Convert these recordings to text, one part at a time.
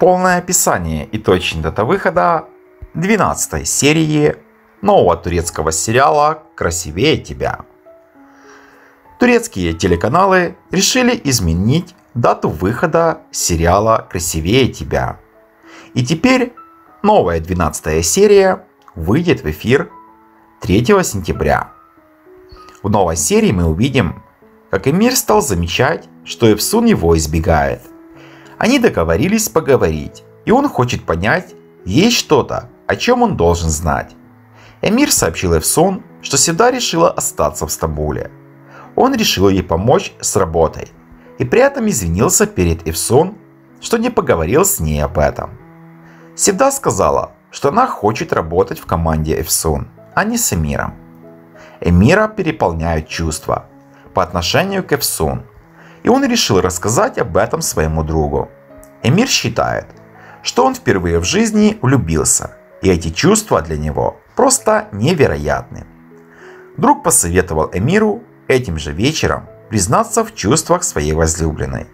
Полное описание и точная дата выхода 12 серии нового турецкого сериала «Красивее тебя». Турецкие телеканалы решили изменить дату выхода сериала «Красивее тебя». И теперь новая 12 серия выйдет в эфир 3 сентября. В новой серии мы увидим, как Эмир стал замечать, что Эвсун его избегает. Они договорились поговорить, и он хочет понять, есть что-то, о чем он должен знать. Эмир сообщил Эвсун, что Седа решила остаться в Стамбуле. Он решил ей помочь с работой и при этом извинился перед Эвсун, что не поговорил с ней об этом. Севда сказала, что она хочет работать в команде Эвсун, а не с Эмиром. Эмира переполняют чувства по отношению к Эвсун, и он решил рассказать об этом своему другу. Эмир считает, что он впервые в жизни влюбился, и эти чувства для него просто невероятны. Друг посоветовал Эмиру этим же вечером признаться в чувствах своей возлюбленной.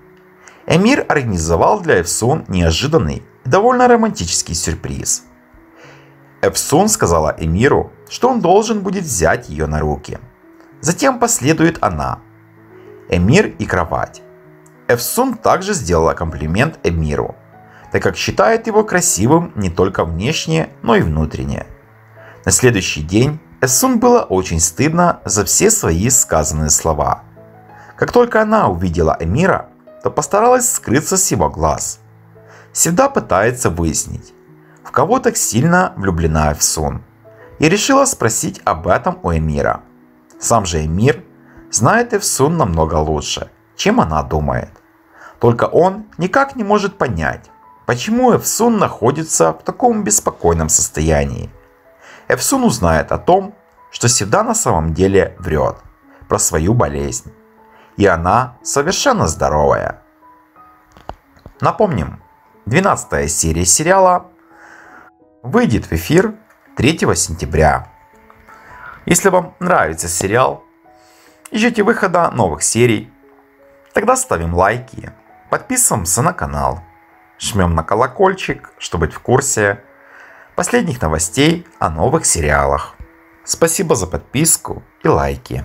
Эмир организовал для Эвсун неожиданный и довольно романтический сюрприз. Эвсун сказала Эмиру, что он должен будет взять ее на руки. Затем последует она, Эмир и кровать. Эвсун также сделала комплимент Эмиру, так как считает его красивым не только внешне, но и внутренне. На следующий день Эвсун было очень стыдно за все свои сказанные слова. Как только она увидела Эмира, то постаралась скрыться с его глаз. Всегда пытается выяснить, в кого так сильно влюблена Эвсун. И решила спросить об этом у Эмира. Сам же Эмир знает Эвсун намного лучше, чем она думает. Только он никак не может понять, почему Эвсун находится в таком беспокойном состоянии. Эвсун узнает о том, что Севда на самом деле врет про свою болезнь. И она совершенно здоровая. Напомним, 12 серия сериала выйдет в эфир 3 сентября. Если вам нравится сериал, и ждете выхода новых серий, тогда ставим лайки, подписываемся на канал, жмем на колокольчик, чтобы быть в курсе последних новостей о новых сериалах. Спасибо за подписку и лайки.